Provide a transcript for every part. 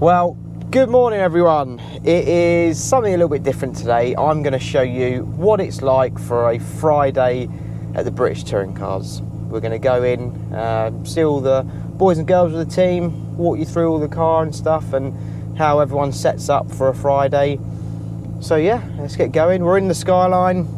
Well, good morning, everyone. It is something a little bit different today. I'm going to show you what it's like for a Friday at the British Touring Cars. We're going to go in, uh, see all the boys and girls of the team, walk you through all the car and stuff, and how everyone sets up for a Friday. So, yeah, let's get going. We're in the Skyline.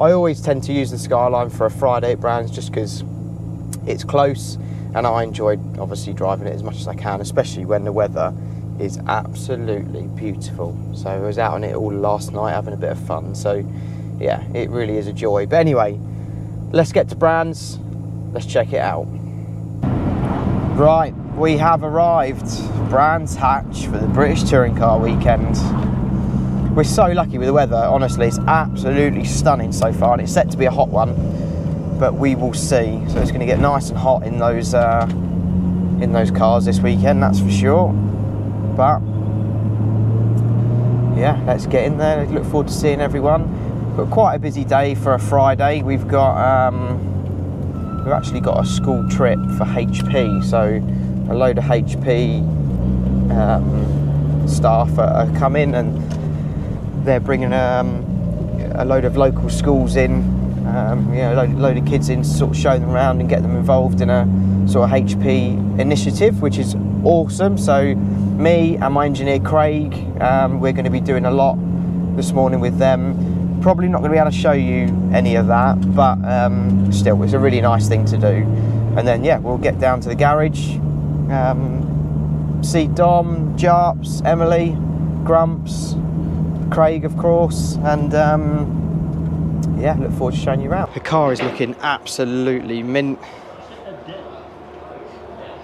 I always tend to use the Skyline for a Friday at Brands just because it's close and I enjoy obviously driving it as much as I can, especially when the weather is absolutely beautiful. So I was out on it all last night having a bit of fun. So yeah, it really is a joy. But anyway, let's get to Brands. Let's check it out. Right, we have arrived. Brands Hatch for the British Touring Car weekend. We're so lucky with the weather, honestly, it's absolutely stunning so far and it's set to be a hot one, but we will see. So it's going to get nice and hot in those uh, in those cars this weekend, that's for sure. But yeah, let's get in there. Look forward to seeing everyone. But quite a busy day for a Friday. We've got um, we've actually got a school trip for HP, so a load of HP um, staff are, are coming and they're bringing um, a load of local schools in, um, you know, a load, load, of kids in to sort of show them around and get them involved in a sort of HP initiative, which is awesome. So, me and my engineer Craig, um, we're going to be doing a lot this morning with them. Probably not going to be able to show you any of that, but um, still, it's a really nice thing to do. And then, yeah, we'll get down to the garage, um, see Dom, Jarps, Emily, Grumps, Craig, of course, and um, yeah, look forward to showing you around. The car is looking absolutely mint.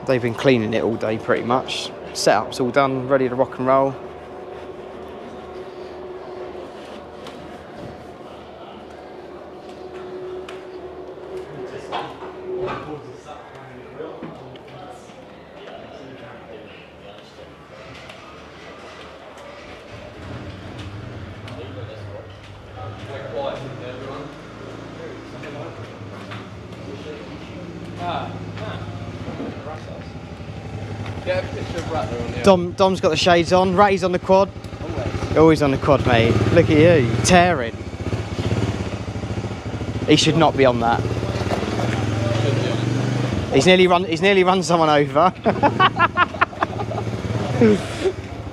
They've been cleaning it all day pretty much. Setup's all done, ready to rock and roll. Dom, Dom's got the shades on. Ratty's on the quad. Always. Always on the quad, mate. Look at you, tearing. He should not be on that. He's nearly run. He's nearly run someone over.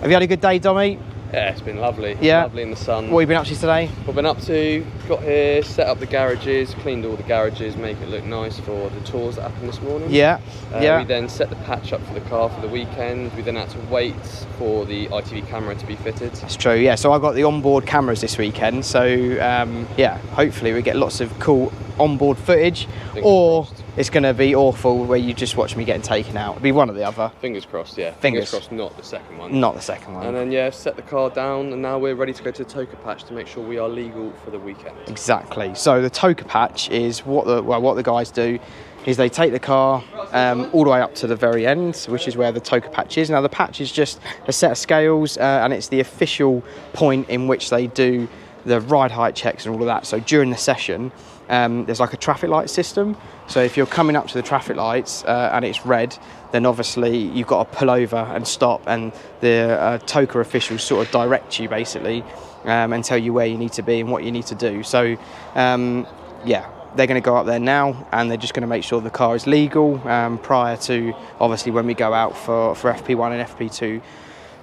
Have you had a good day, Dommy? Yeah, it's been lovely. Yeah. Lovely in the sun. What have you been up to today? What been up to, got here, set up the garages, cleaned all the garages, make it look nice for the tours that happened this morning. Yeah, Uh, yeah. We then set the patch up for the car for the weekend. We then had to wait for the ITV camera to be fitted. That's true, yeah. So I got the onboard cameras this weekend. So um, yeah, hopefully we get lots of cool onboard footage. Fingers or crossed. it's going to be awful where you just watch me getting taken out. It'll be one or the other. Fingers crossed, yeah. Fingers. crossed, not the second one. Not the second one. And then yeah, set the car down, and now we're ready to go to the TOCA patch to make sure we are legal for the weekend. Exactly. So the TOCA patch is what the well, what the guys do is they take the car um, all the way up to the very end, which is where the TOCA patch is. Now the patch is just a set of scales, uh, and it's the official point in which they do the ride height checks and all of that. So during the session, um, there's like a traffic light system. So if you're coming up to the traffic lights uh, and it's red, then obviously you've got to pull over and stop, and the uh, TOCA officials sort of direct you basically um, and tell you where you need to be and what you need to do. So um, yeah, they're going to go up there now and they're just going to make sure the car is legal um, prior to obviously when we go out for, for FP1 and FP2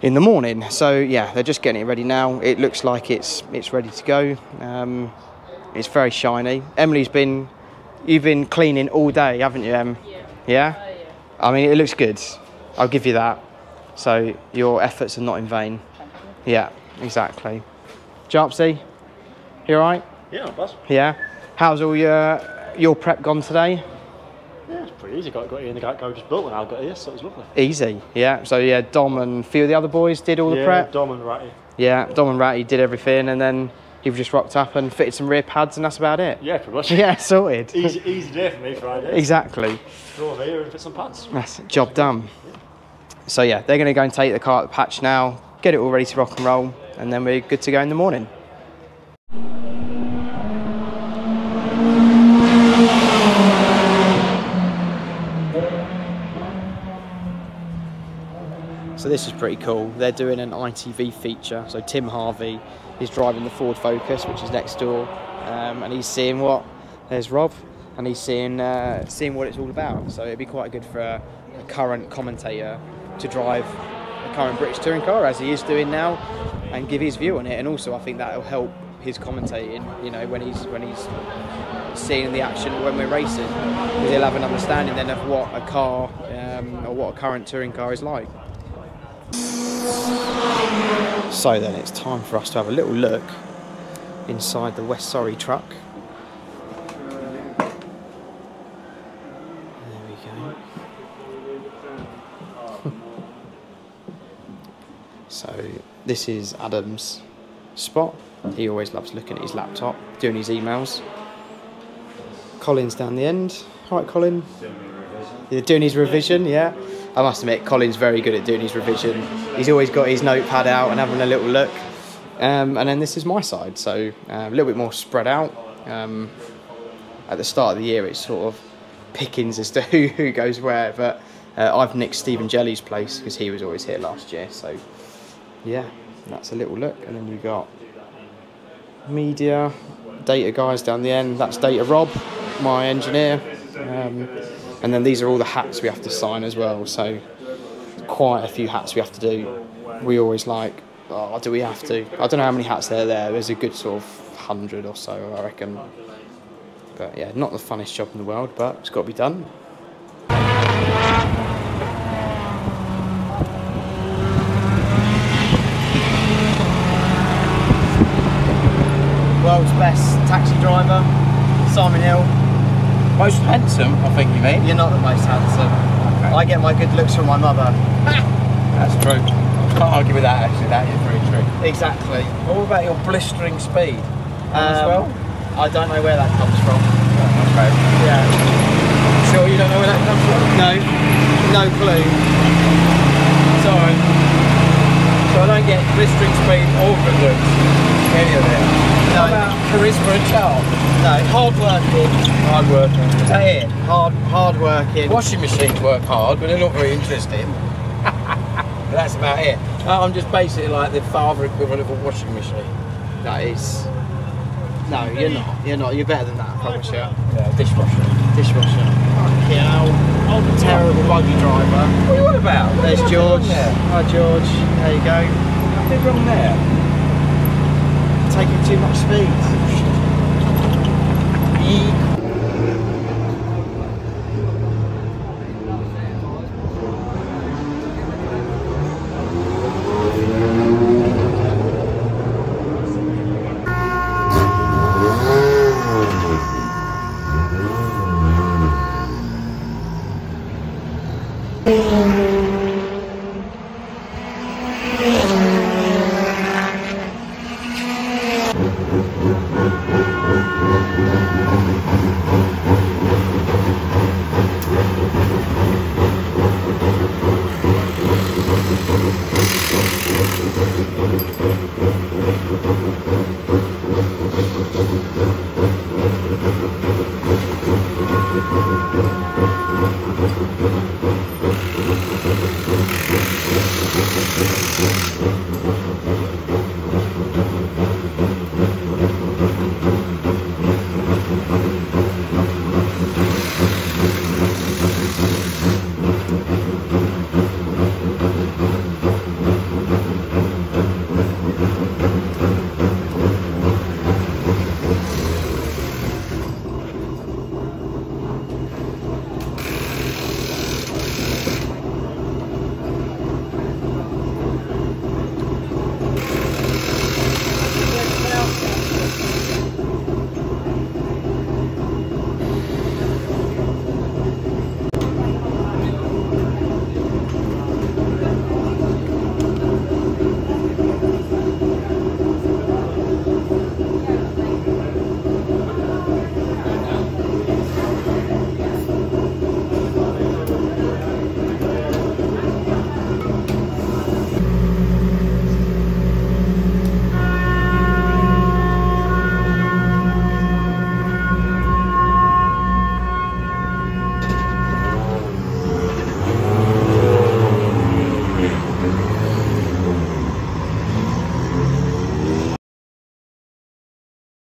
in the morning. So yeah, they're just getting it ready now. It looks like it's it's ready to go. Um, it's very shiny. Emily's been you've been cleaning all day, haven't you, Em? Yeah. I mean, it looks good. I'll give you that. So your efforts are not in vain. Yeah, exactly. Jarpsy, you all right? Yeah, not bad. Yeah. How's all your your prep gone today? Pretty easy. Got, got here in the garage just built when I got here, so it was lovely. Easy. Yeah. So yeah, Dom and a few of the other boys did all the yeah, prep. Dom and Ratty. Yeah, Dom and Ratty did everything, and then you've just rocked up and fitted some rear pads, and that's about it. Yeah, pretty much. Yeah, sorted. easy, easy day for me Friday. Exactly. Go over here and fit some pads. That's it, job done. So yeah, they're going to go and take the car at the patch now, get it all ready to rock and roll, and then we're good to go in the morning. So this is pretty cool. They're doing an ITV feature. So Tim Harvey is driving the Ford Focus, which is next door, um, and he's seeing what. There's Rob, and he's seeing uh, seeing what it's all about. So it'd be quite good for a, a current commentator to drive a current British touring car as he is doing now, and give his view on it. And also, I think that'll help his commentating. You know, when he's when he's seeing the action when we're racing, because he'll have an understanding then of what a car um, or what a current touring car is like. So then it's time for us to have a little look inside the West Surrey truck. There we go. so this is Adam's spot. He always loves looking at his laptop, doing his emails. Colin's down the end. All right, Colin. You're doing his revision, yeah. I must admit, Colin's very good at doing his revision. He's always got his notepad out and having a little look. Um, and then this is my side, so uh, a little bit more spread out. Um, at the start of the year, it's sort of pickings as to who, who goes where. But uh, I've nicked Stephen Jelley's place because he was always here last year. So yeah, that's a little look. And then you've got media, data guys down the end. That's Data Rob, my engineer. Um, and then these are all the hats we have to sign as well. So quite a few hats we have to do. We always like, oh, do we have to? I don't know how many hats there are there. There's a good sort of hundred or so, I reckon. But yeah, not the funnest job in the world, but it's got to be done. World's best taxi driver, Simon Hill. Most handsome, I think you mean. You're not the most handsome. I get my good looks from my mother. That's true. Can't argue with that actually, that is very true. Exactly. What about your blistering speed? as Um, well? I don't know where that comes from. Okay. Yeah. Sure you don't know where that comes from? No, no clue. Sorry. So I don't get blistering speed or good looks. Any of it. No. About charisma and charm? No, hard working. Hard working. Is that it? Hard, hard working. Washing machines work hard, but they're not very interesting. but that's about it. Uh, I'm just basically like the father equivalent of a washing machine. That is. No, you're not. You're not. You're better than that, I promise you. Yeah, dishwasher. Dishwasher. Fucking hell. I'm terrible buggy driver. What are you on about? There's George. Hi, George. There you go. Nothing wrong there taking too much speed. Eek. Thank